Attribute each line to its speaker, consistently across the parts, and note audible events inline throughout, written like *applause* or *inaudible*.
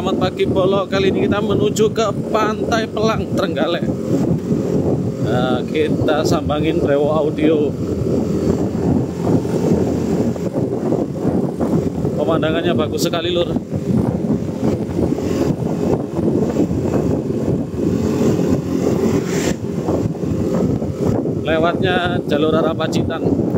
Speaker 1: Selamat pagi Polo Kali ini kita menuju ke Pantai Pelang Trenggalek. Nah, Kita sambangin Brewo Audio. Pemandangannya bagus sekali lur. Lewatnya jalur arah Pacitan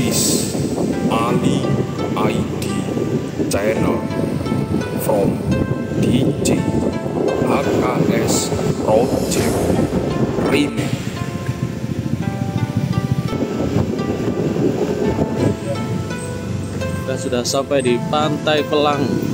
Speaker 2: This is Ali ID channel from DJ HKS Project Remix.
Speaker 3: Kita sudah sampai di Pantai Pelang.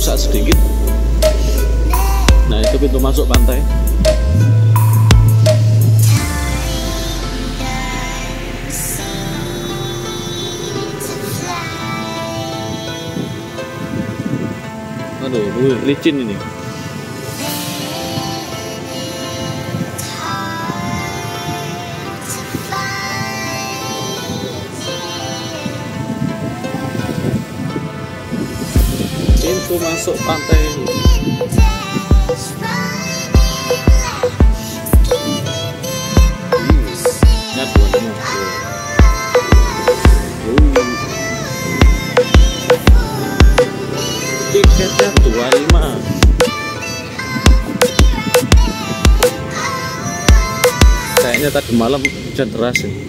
Speaker 3: Rusak sedikit. Nah itu pintu masuk pantai. Aduh, uh, licin ini. Masuk pantai. Ini. Tiketnya. Kayaknya tadi malam hujan deras ya.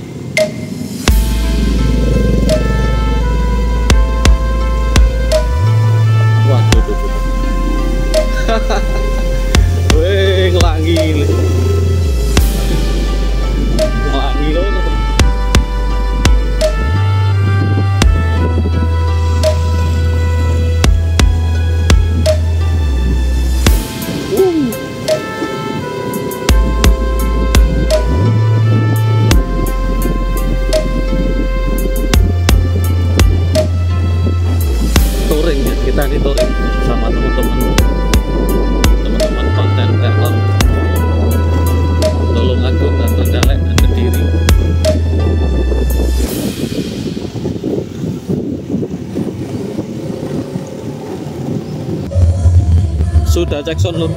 Speaker 3: Sudah Jackson Lur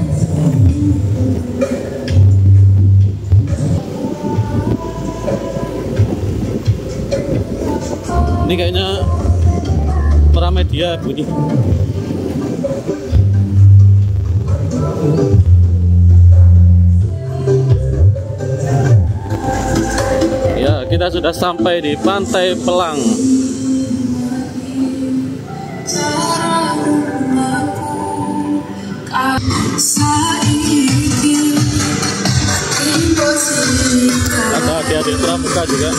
Speaker 3: ini kayaknya Pramedia bunyi. Ya, kita sudah sampai di Pantai Pelang. Ada adik-adik pramuka juga.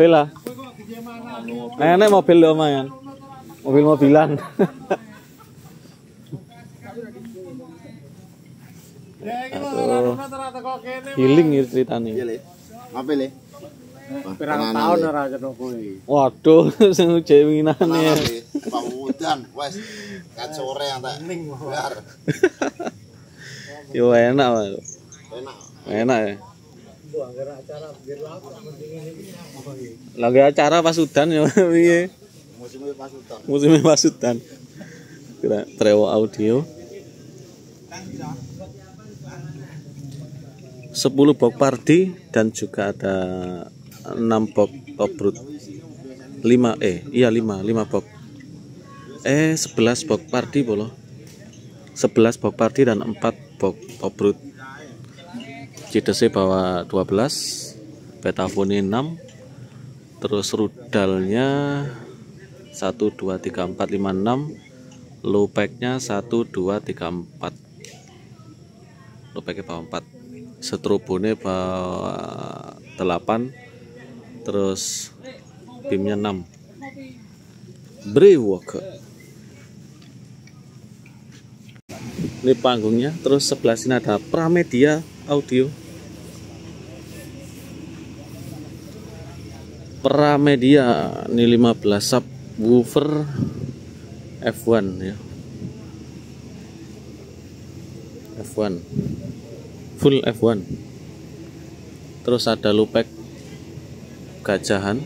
Speaker 3: Mobil lah. Enak mobil lo mayan. Mobil-mobilan. Healing ya ceritanya.
Speaker 4: Iya. Apa, Le?
Speaker 5: Pirang tahun ora ketemu.
Speaker 3: Waduh, *laughs* sing jewinane.
Speaker 4: Kenapa, Le? Pawudan, wes. Kan sore yang tak. *laughs*
Speaker 3: Yo enak, Pak.
Speaker 4: Enak.
Speaker 3: Enak ya. Lagi acara pas udan ya *laughs* piye?
Speaker 4: Musimnya pas utan.
Speaker 3: Musimnya. Kira Trewo Audio. 10 box party dan juga ada 6 box top brut 5 eh iya 5 5 box eh 11 box party bolo 11 box party dan 4 box top brut CDC bawa 12 Betafone 6 terus rudalnya 1 2 3 4 5 6 low packnya 1 2 3 4 low packnya bawa 4 setrobone bawa 8 terus bimnya 6 Brewalker ini panggungnya terus sebelah sini ada Pramedia Audio. Pramedia ini 15 subwoofer F1 ya. F1 full F1 terus ada lupek gajahan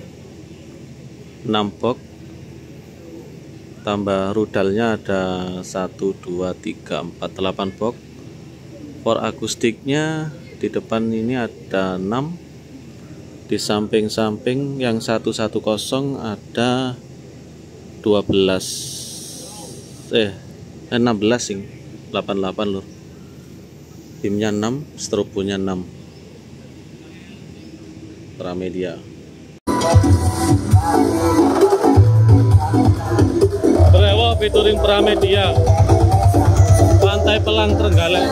Speaker 3: 6 box. Tambah rudalnya ada 1 2 3 4 8 box for akustiknya di depan ini ada 6 di samping-samping yang 110 ada 12 eh 16 sing 88 lur. Timnya 6 strobonya 6 Pramedia. Brewo featuring Pramedia Pantai Pelang Trenggalek